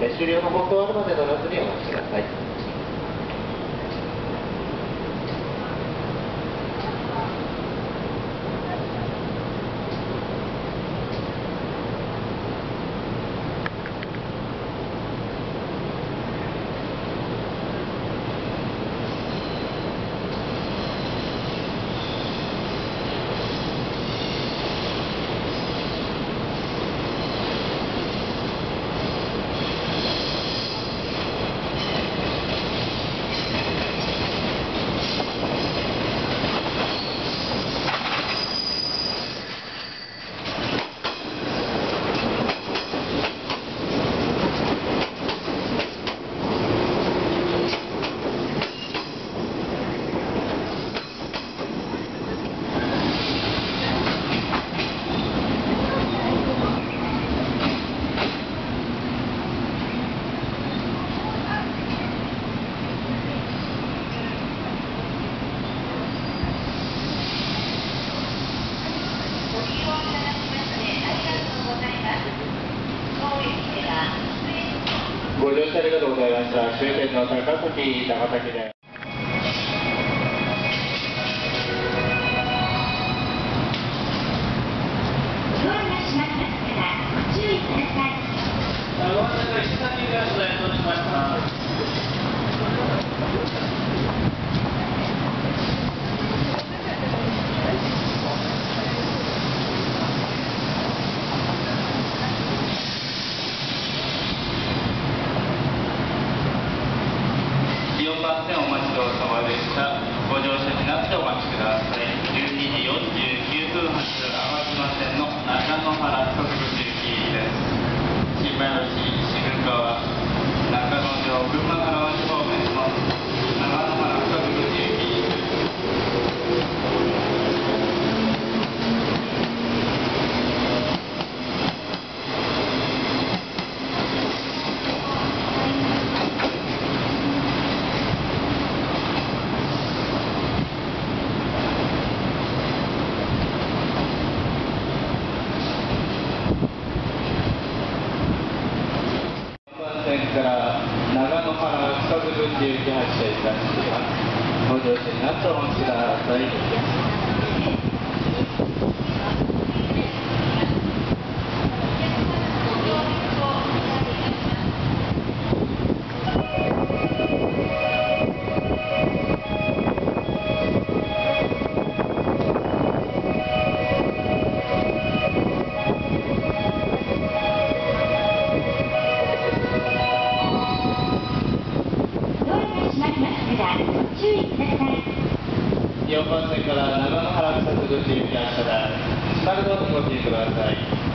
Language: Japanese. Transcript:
で終了の放送あるまで乗らずにお待ちください。ご乗車ありがとうございました。終点の高崎長崎で。ドアが閉まりますからご注意ください。ご案内しました。4番線お待ちどうさまでした。ご乗車になってお待ちください。12時49分発淡路線の長野原特別行きです。新米橋、渋川、中野城、群馬原町方面の長野原特別行き。線から長野原北部分行き発車いたします。ご乗車になってお待ちください。から長野原草津口行き発車です。下のドアにご注意ください。